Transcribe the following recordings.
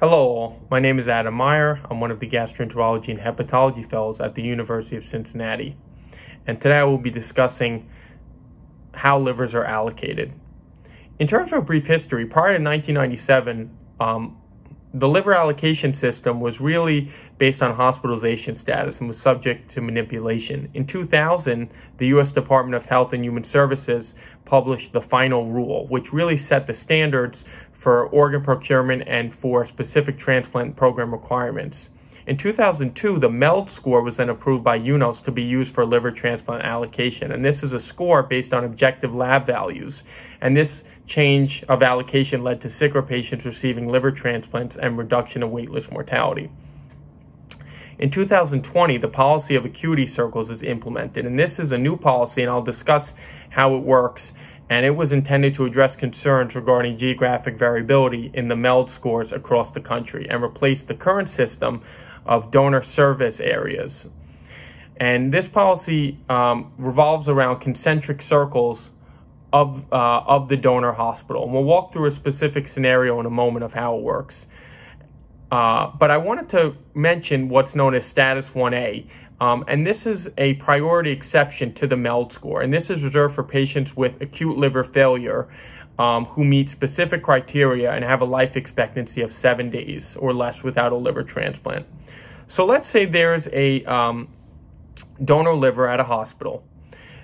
Hello all, my name is Adam Myer. I'm one of the gastroenterology and hepatology fellows at the University of Cincinnati. And today I will be discussing how livers are allocated. In terms of a brief history, prior to 1997, um, the liver allocation system was really based on hospitalization status and was subject to manipulation. In 2000, the U.S. Department of Health and Human Services published the final rule, which really set the standards for organ procurement and for specific transplant program requirements. In 2002, the MELD score was then approved by UNOS to be used for liver transplant allocation. And this is a score based on objective lab values. And this change of allocation led to sicker patients receiving liver transplants and reduction of waitlist mortality. In 2020, the policy of acuity circles is implemented, and this is a new policy, and I'll discuss how it works. And it was intended to address concerns regarding geographic variability in the MELD scores across the country and replace the current system of donor service areas. And this policy um, revolves around concentric circles of, uh, of the donor hospital. And we'll walk through a specific scenario in a moment of how it works. Uh, but I wanted to mention what's known as status 1A. Um, and this is a priority exception to the MELD score. And this is reserved for patients with acute liver failure um, who meet specific criteria and have a life expectancy of seven days or less without a liver transplant. So let's say there's a um, donor liver at a hospital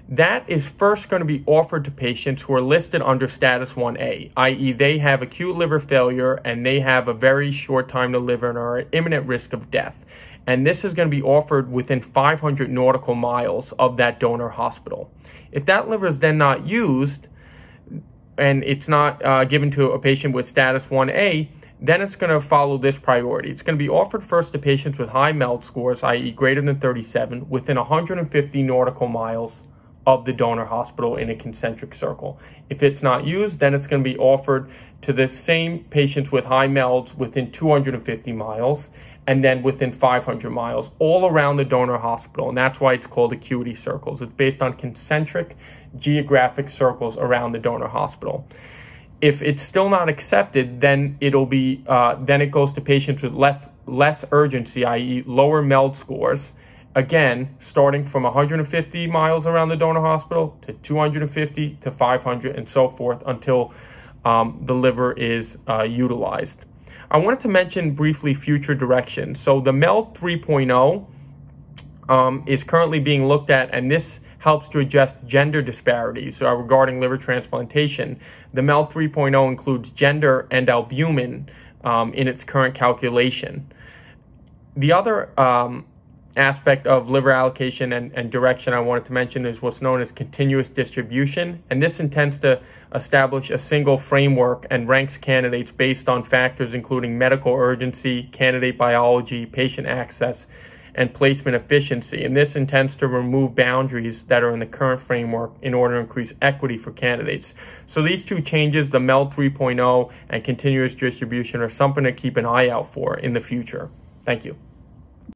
that is first going to be offered to patients who are listed under status 1A, i.e., they have acute liver failure and they have a very short time to live and are at imminent risk of death. And this is going to be offered within 500 nautical miles of that donor hospital. If that liver is then not used and it's not uh, given to a patient with status 1A, then it's going to follow this priority. It's going to be offered first to patients with high MELD scores, i.e., greater than 37, within 150 nautical miles of the donor hospital in a concentric circle. If it's not used, then it's going to be offered to the same patients with high MELDs within 250 miles and then within 500 miles, all around the donor hospital. And that's why it's called acuity circles. It's based on concentric geographic circles around the donor hospital. If it's still not accepted, then it'll be uh, then it goes to patients with less less urgency, i.e., lower MELD scores, again, starting from 150 miles around the donor hospital to 250 to 500 and so forth until um, the liver is uh, utilized. I wanted to mention briefly future directions. So the MELD 3.0 um, is currently being looked at, and this helps to address gender disparities uh, regarding liver transplantation. The MELD 3.0 includes gender and albumin um, in its current calculation. The other um, aspect of liver allocation and, and direction I wanted to mention is what's known as continuous distribution. And this intends to establish a single framework and ranks candidates based on factors including medical urgency, candidate biology, patient access, and placement efficiency. And this intends to remove boundaries that are in the current framework in order to increase equity for candidates. So these two changes, the MELD 3.0 and continuous distribution, are something to keep an eye out for in the future. Thank you.